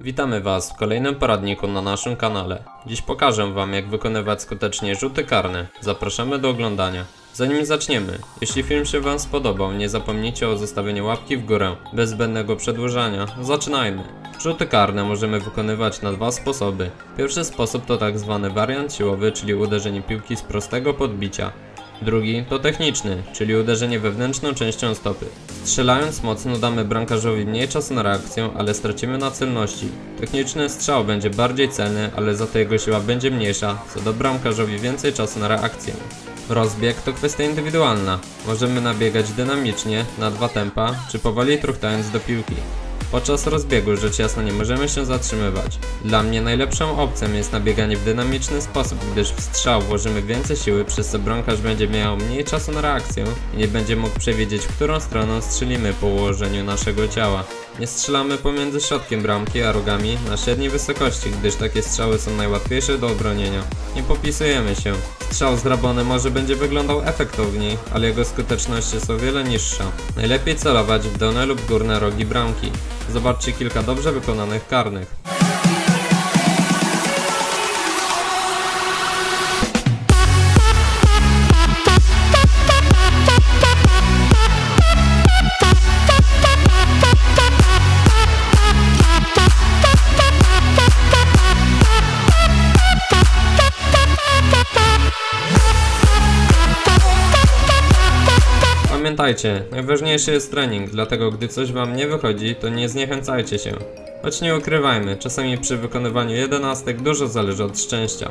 Witamy Was w kolejnym poradniku na naszym kanale. Dziś pokażę Wam jak wykonywać skutecznie rzuty karne. Zapraszamy do oglądania. Zanim zaczniemy, jeśli film się Wam spodobał, nie zapomnijcie o zostawieniu łapki w górę. Bez zbędnego przedłużania, zaczynajmy. Rzuty karne możemy wykonywać na dwa sposoby. Pierwszy sposób to tak zwany wariant siłowy, czyli uderzenie piłki z prostego podbicia. Drugi to techniczny, czyli uderzenie wewnętrzną częścią stopy. Strzelając mocno damy bramkarzowi mniej czasu na reakcję, ale stracimy na celności. Techniczny strzał będzie bardziej celny, ale za to jego siła będzie mniejsza, co da bramkarzowi więcej czasu na reakcję. Rozbieg to kwestia indywidualna. Możemy nabiegać dynamicznie, na dwa tempa, czy powoli truchtając do piłki. Podczas rozbiegu rzecz jasna nie możemy się zatrzymywać. Dla mnie najlepszą opcją jest nabieganie w dynamiczny sposób, gdyż w strzał włożymy więcej siły, przez co bramkarz będzie miał mniej czasu na reakcję i nie będzie mógł przewidzieć, w którą stroną strzelimy po ułożeniu naszego ciała. Nie strzelamy pomiędzy środkiem bramki a rogami na średniej wysokości, gdyż takie strzały są najłatwiejsze do obronienia. Nie popisujemy się. Strzał zdrabany może będzie wyglądał efektowniej, ale jego skuteczność jest o wiele niższa. Najlepiej celować w dolne lub górne rogi bramki. Zobaczcie kilka dobrze wykonanych karnych. Pamiętajcie, najważniejszy jest trening, dlatego gdy coś wam nie wychodzi, to nie zniechęcajcie się. Choć nie ukrywajmy, czasami przy wykonywaniu jedenastek dużo zależy od szczęścia.